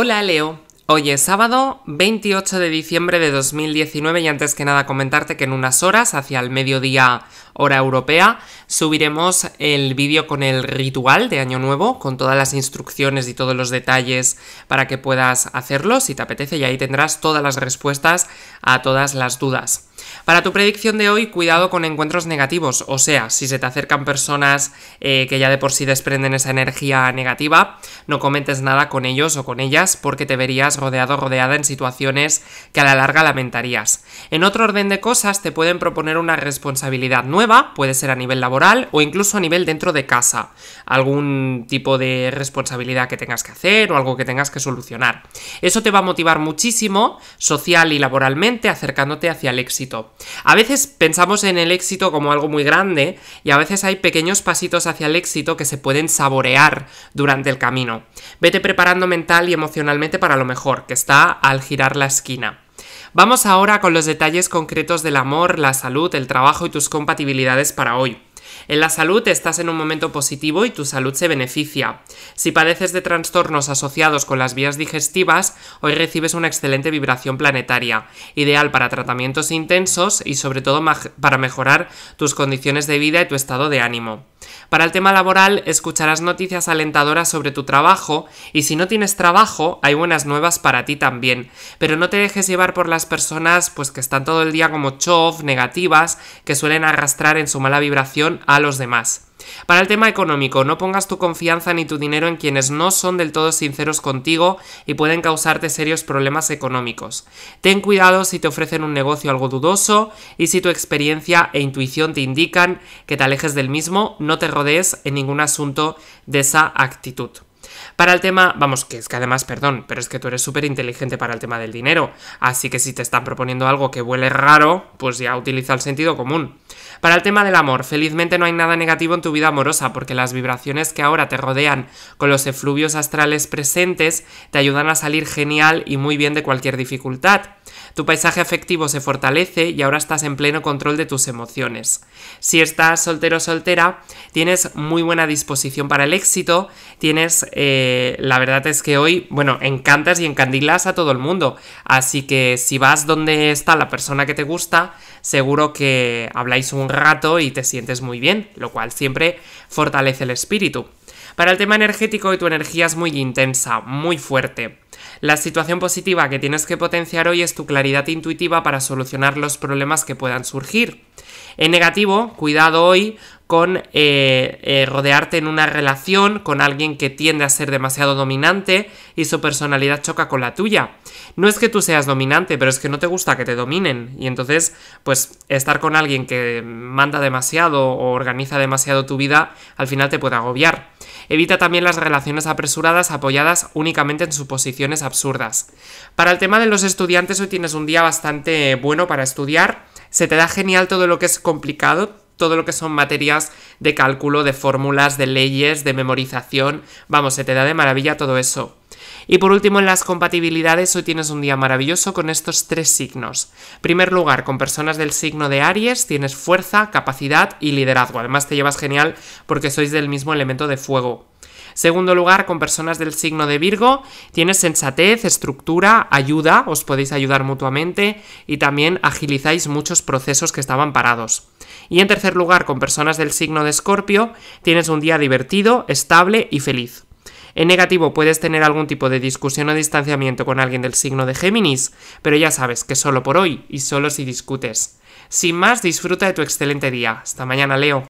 Hola Leo, hoy es sábado 28 de diciembre de 2019 y antes que nada comentarte que en unas horas, hacia el mediodía hora europea, subiremos el vídeo con el ritual de Año Nuevo, con todas las instrucciones y todos los detalles para que puedas hacerlo si te apetece y ahí tendrás todas las respuestas a todas las dudas. Para tu predicción de hoy, cuidado con encuentros negativos, o sea, si se te acercan personas eh, que ya de por sí desprenden esa energía negativa, no comentes nada con ellos o con ellas porque te verías rodeado rodeada en situaciones que a la larga lamentarías. En otro orden de cosas, te pueden proponer una responsabilidad nueva, puede ser a nivel laboral o incluso a nivel dentro de casa, algún tipo de responsabilidad que tengas que hacer o algo que tengas que solucionar. Eso te va a motivar muchísimo, social y laboralmente, acercándote hacia el éxito. A veces pensamos en el éxito como algo muy grande y a veces hay pequeños pasitos hacia el éxito que se pueden saborear durante el camino. Vete preparando mental y emocionalmente para lo mejor, que está al girar la esquina. Vamos ahora con los detalles concretos del amor, la salud, el trabajo y tus compatibilidades para hoy. En la salud estás en un momento positivo y tu salud se beneficia. Si padeces de trastornos asociados con las vías digestivas, hoy recibes una excelente vibración planetaria, ideal para tratamientos intensos y sobre todo para mejorar tus condiciones de vida y tu estado de ánimo. Para el tema laboral, escucharás noticias alentadoras sobre tu trabajo y si no tienes trabajo, hay buenas nuevas para ti también. Pero no te dejes llevar por las personas pues que están todo el día como chof, negativas, que suelen arrastrar en su mala vibración a los demás. Para el tema económico, no pongas tu confianza ni tu dinero en quienes no son del todo sinceros contigo y pueden causarte serios problemas económicos. Ten cuidado si te ofrecen un negocio algo dudoso y si tu experiencia e intuición te indican que te alejes del mismo, no te rodees en ningún asunto de esa actitud. Para el tema, vamos, que es que además, perdón, pero es que tú eres súper inteligente para el tema del dinero, así que si te están proponiendo algo que huele raro, pues ya utiliza el sentido común. Para el tema del amor, felizmente no hay nada negativo en tu vida amorosa, porque las vibraciones que ahora te rodean con los efluvios astrales presentes te ayudan a salir genial y muy bien de cualquier dificultad. Tu paisaje afectivo se fortalece y ahora estás en pleno control de tus emociones. Si estás soltero o soltera, tienes muy buena disposición para el éxito, tienes, eh, la verdad es que hoy, bueno, encantas y encandilas a todo el mundo, así que si vas donde está la persona que te gusta, seguro que habláis un rato y te sientes muy bien, lo cual siempre fortalece el espíritu. Para el tema energético, tu energía es muy intensa, muy fuerte. La situación positiva que tienes que potenciar hoy es tu claridad intuitiva para solucionar los problemas que puedan surgir. En negativo, cuidado hoy con eh, eh, rodearte en una relación con alguien que tiende a ser demasiado dominante y su personalidad choca con la tuya. No es que tú seas dominante, pero es que no te gusta que te dominen. Y entonces, pues estar con alguien que manda demasiado o organiza demasiado tu vida, al final te puede agobiar. Evita también las relaciones apresuradas apoyadas únicamente en suposiciones absurdas. Para el tema de los estudiantes, hoy tienes un día bastante bueno para estudiar. Se te da genial todo lo que es complicado, todo lo que son materias de cálculo, de fórmulas, de leyes, de memorización. Vamos, se te da de maravilla todo eso. Y por último, en las compatibilidades, hoy tienes un día maravilloso con estos tres signos. Primer lugar, con personas del signo de Aries, tienes fuerza, capacidad y liderazgo. Además, te llevas genial porque sois del mismo elemento de fuego. Segundo lugar, con personas del signo de Virgo, tienes sensatez, estructura, ayuda, os podéis ayudar mutuamente y también agilizáis muchos procesos que estaban parados. Y en tercer lugar, con personas del signo de Escorpio, tienes un día divertido, estable y feliz. En negativo puedes tener algún tipo de discusión o distanciamiento con alguien del signo de Géminis, pero ya sabes que solo por hoy y solo si discutes. Sin más, disfruta de tu excelente día. Hasta mañana, Leo.